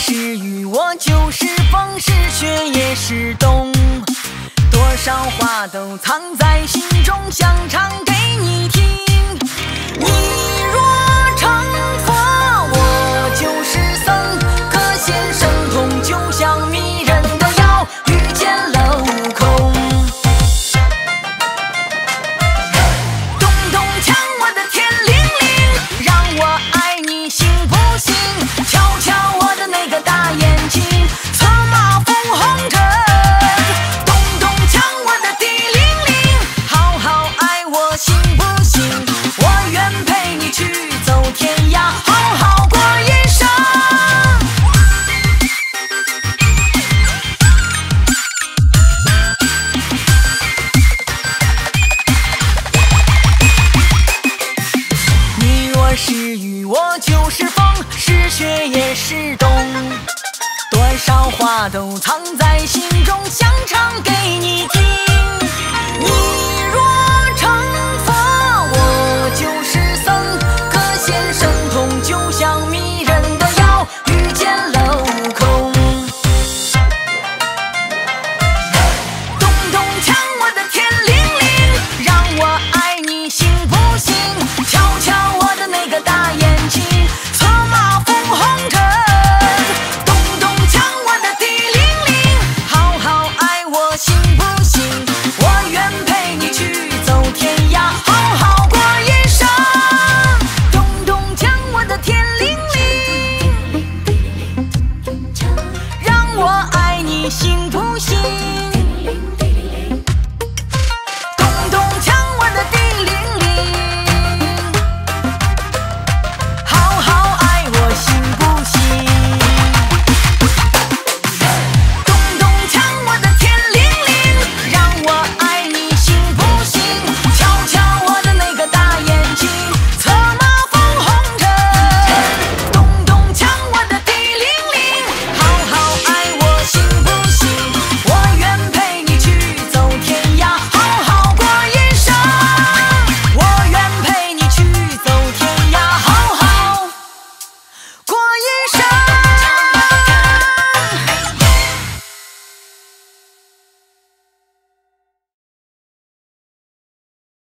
是雨我就是风是雪也是冬。多少话都藏在心中想唱给你听。是雨我就是风是雪也是冬。多少话都藏在心中想唱给你听。你我爱你行不行